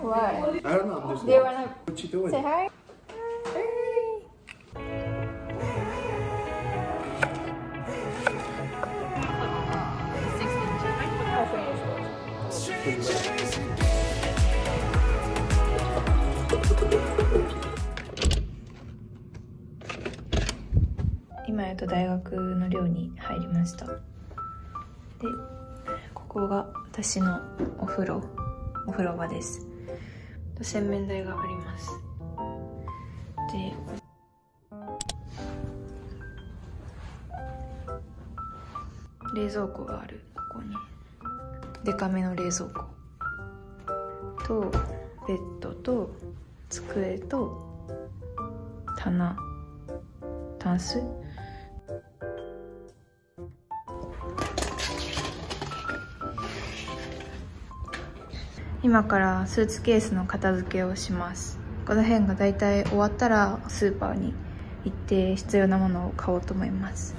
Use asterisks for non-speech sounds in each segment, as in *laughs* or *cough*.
What? I don't know. I'm just. Do you wanna What you doing? say hi? I finished. 今やと大学の寮に入りましたでここが私のお風呂お風呂場ですと洗面台があります。で冷蔵庫がある。ここに。デカめの冷蔵庫。とベッドと机と棚。タンス。今からスーツケースの片付けをします。この辺がだいたい終わったらスーパーに行って必要なものを買おうと思います。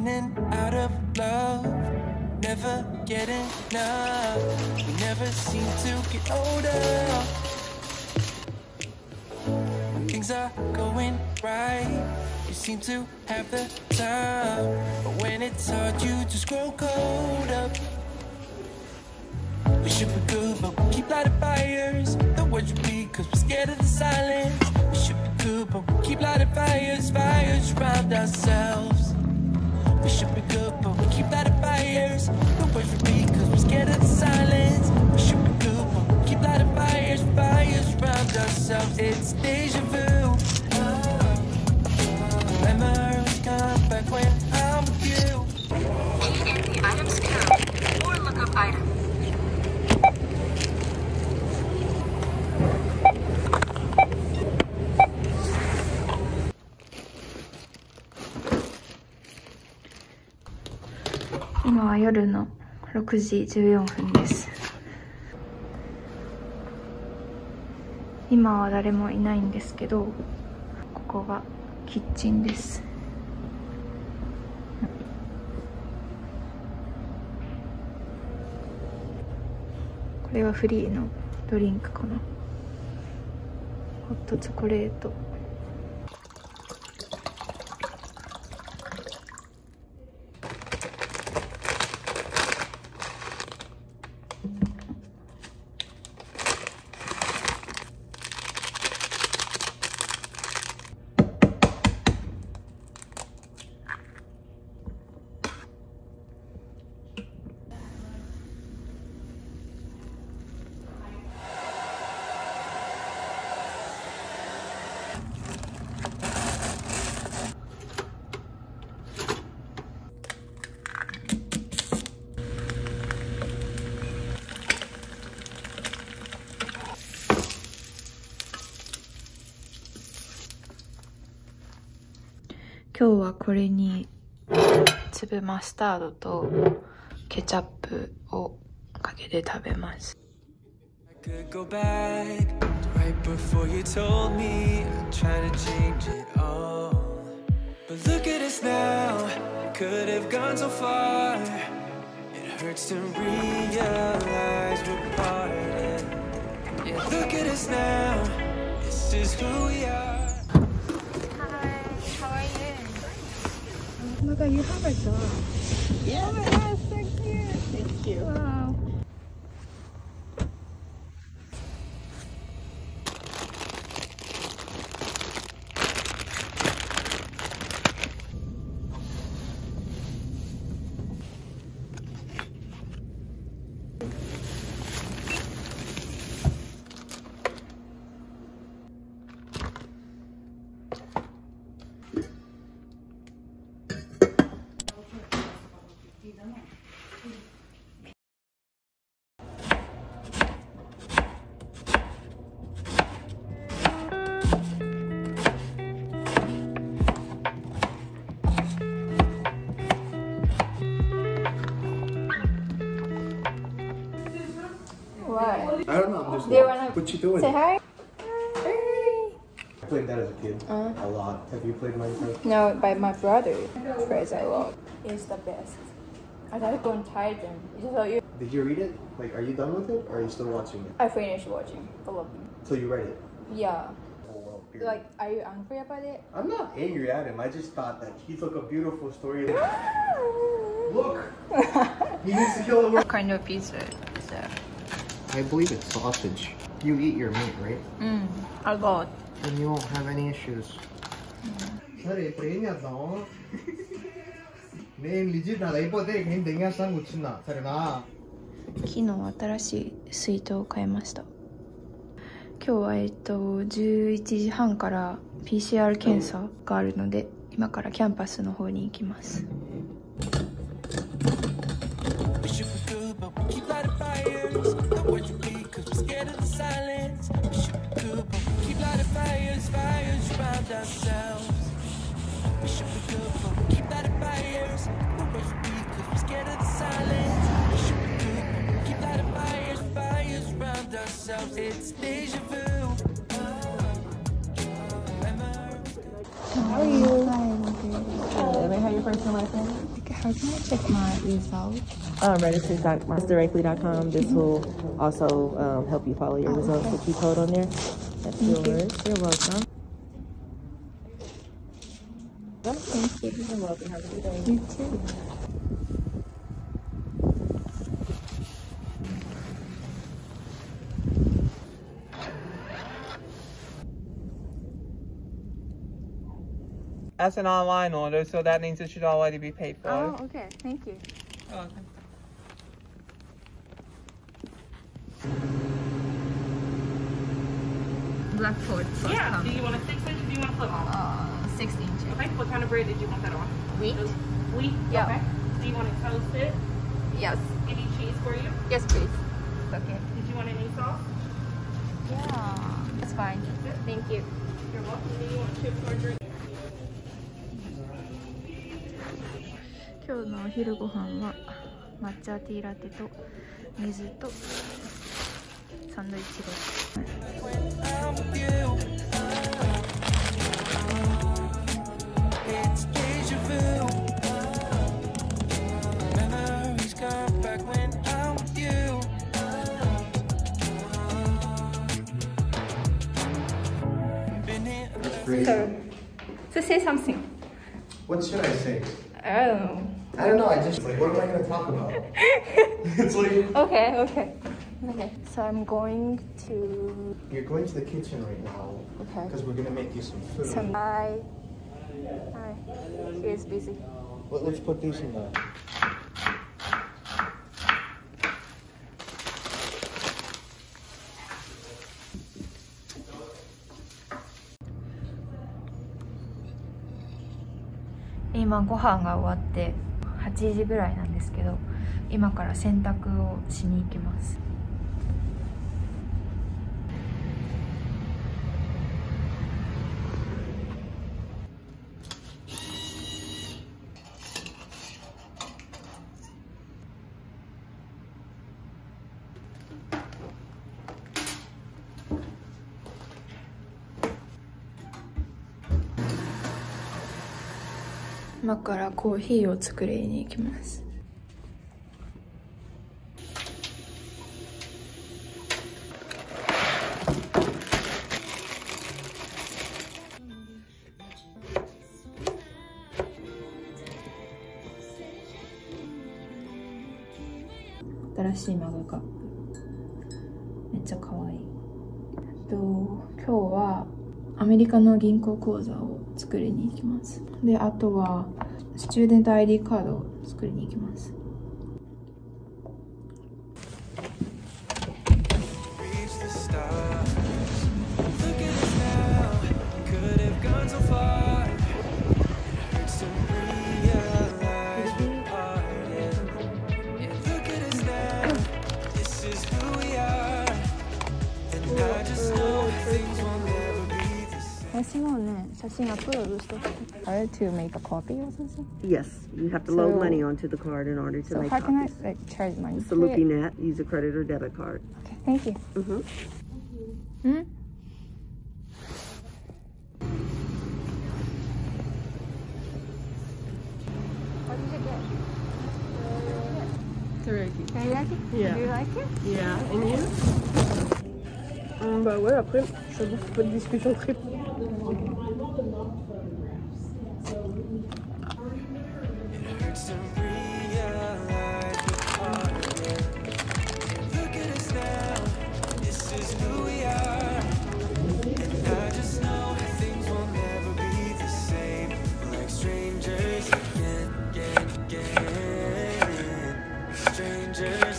In and out of love, never get enough. We never seem to get older. Things are going right, you seem to have the time. But when it's hard, you just grow cold up. We should be good, but we keep lighting fires. The words repeat, cause we're scared of the silence. We should be good, but we keep lighting fires, fires around ourselves. We should be good, but we keep lighting fires. The words repeat, cause we're scared of the silence. We should be good, but we keep lighting fires, fires around ourselves. It's deja vu. 今は夜の6時14分です。今は誰もいないんですけどここがキッチンです。これはフリーのドリンクかな。ホットチョコレート。今日はこれに粒マスタードとケチャップをかけて食べます hurts to realize we're parted. Yeah, look at us now, this is who we are. my god, you have a dog. Yeah. Oh my god, so cute. Thank you. Wow. I don't know. I'm just. Do you lost. wanna What you doing? Say hi. I played that as a kid. Uh. A lot. Have you played Minecraft? No, by my brother plays a lot. It's the best. I gotta go and tie them. So you, Did you read it? Like, are you done with it, or are you still watching it? I finished watching all of them. So you read it. Yeah. Oh period. Like, are you angry about it? I'm not angry at him. I just thought that he took a beautiful story. *laughs* Look, he needs to kill the world. What kind of pizza is that? I believe it's sausage. You eat your meat, right? Mm, a lot. And you won't have any issues. సరే ఇప్పుడు ఏం చేద్దాం నేను లిజిట్ నాది అయిపోతే ఇక నేను దెంగేస్తాను కూర్చున్నా సరేనా 昨日新しい水筒を買いました今日はえっと11時半から PCR 検査があるので今からキャンパスの方に行きます It's deja vu. How are you? Let me have your first and. How can I check my results? um, register.masterdirectly.com. This will also um, help you follow your results. The key code on there. That's yours. You're welcome. Thank you. You're welcome. Have a good day. You too. That's an online order, so that means it should already be paid for. Oh, okay. Thank you. Okay. Blackford. Yeah. Do you want a six inch? Do you want a flip on? Uh, 16 inch. Okay. What kind of bread did you want that on? Wheat? Wheat. Yeah. Okay. Do you want it toasted? Yes. Any cheese for you? Yes, please. Okay. Did you want any sauce? Yeah. That's fine. Thank you. You're welcome. Do you want chips or drink? 今日のお昼ご飯は抹茶ティーラテと水とサンドイッチです。Here. So, say something. What should I say? Oh. I don't know. I just like, what am I gonna talk about? *laughs* it's like Okay, okay. Okay. So I'm going to you're going to the kitchen right now okay. because we're gonna make you some food. Some. Hi. She is 今ご飯が終わって8時ぐらいなんですけど今から洗濯をしに行きます。今からコーヒーを作りに行きます。新しいマグカップ。めっちゃ可愛い。えっと今日はアメリカの銀行口座を作りに行きます。であとはスチューデント ID カードを作りに行きます。Or to make a copy or something Yes, you have to load money onto the card in order to So make how can I like charge money It's a for it? LoopyNet. Use a credit or debit card. Okay Thank you. Mhm. Hmm? What did you get? Teriyaki. Teriyaki? Yeah. Do you like it? Yeah, and you? Hum, bah ouais, après, je bouffe pas de discussion très. danger.